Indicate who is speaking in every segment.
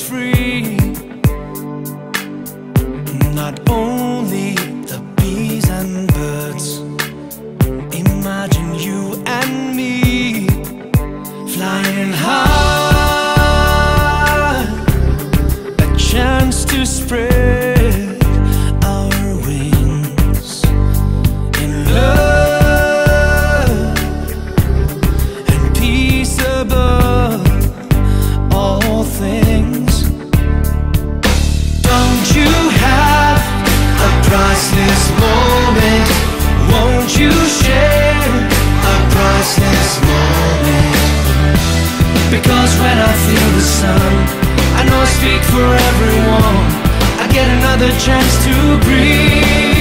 Speaker 1: free. you share a priceless moment? Because when I feel the sun, I know I speak for everyone. I get another chance to breathe.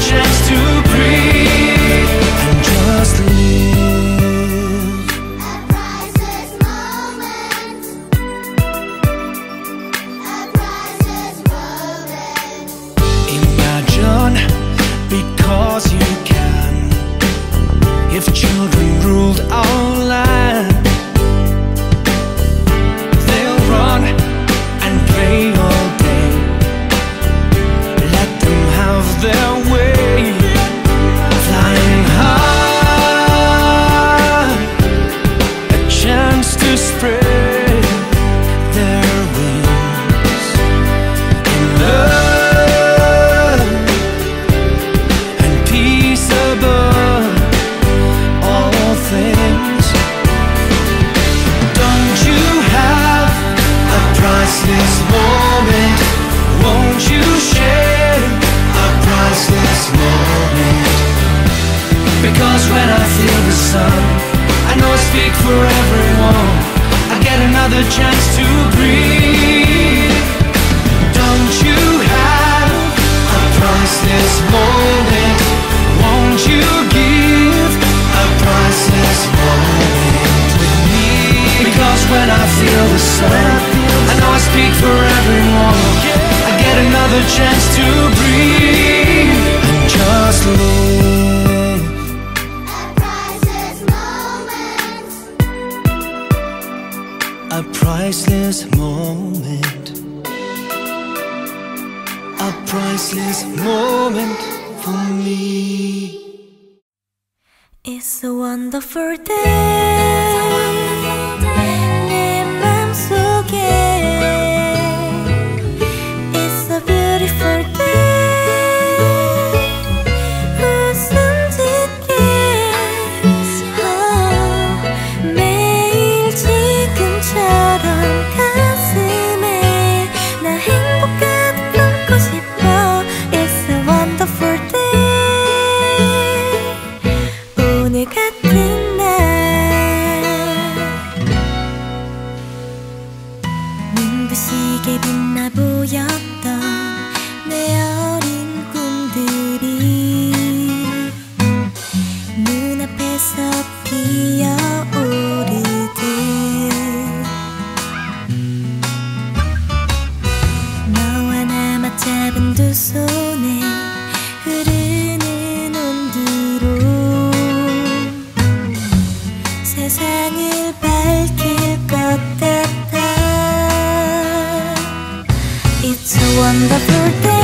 Speaker 1: chance to
Speaker 2: It's a wonderful day. 밝게 빛나 보였다 to wonderful day.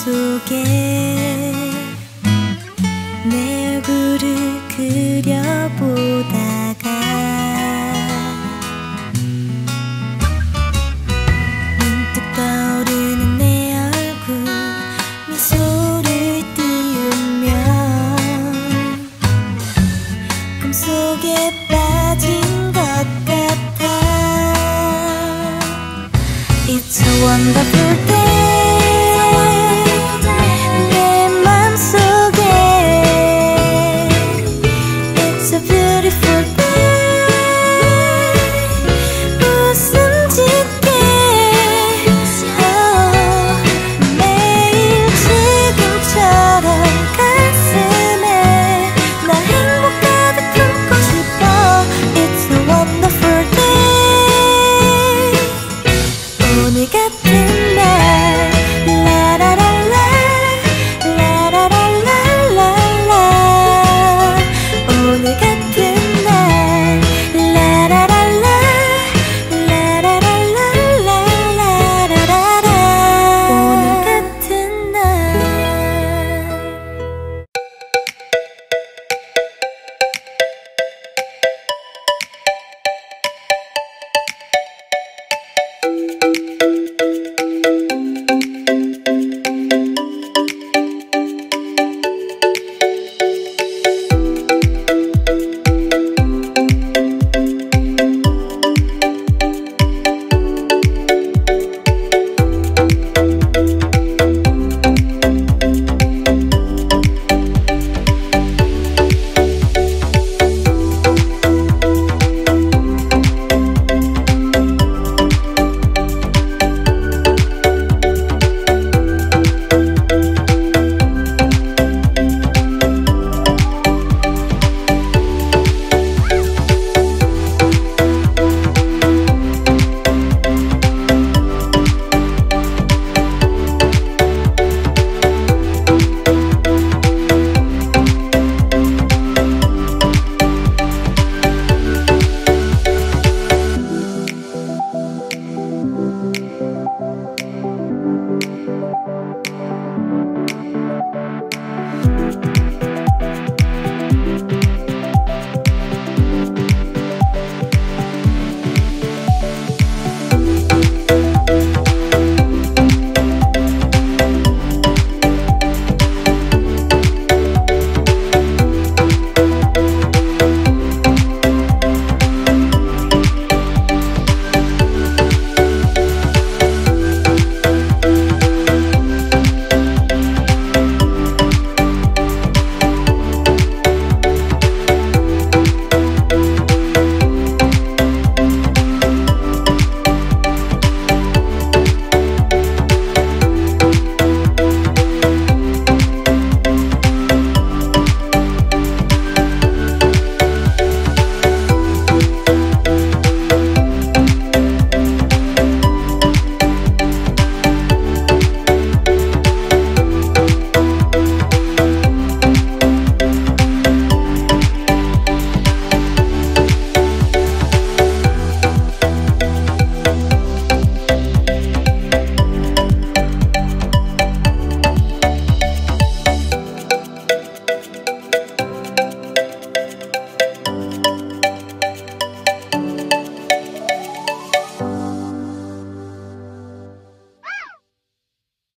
Speaker 2: 속에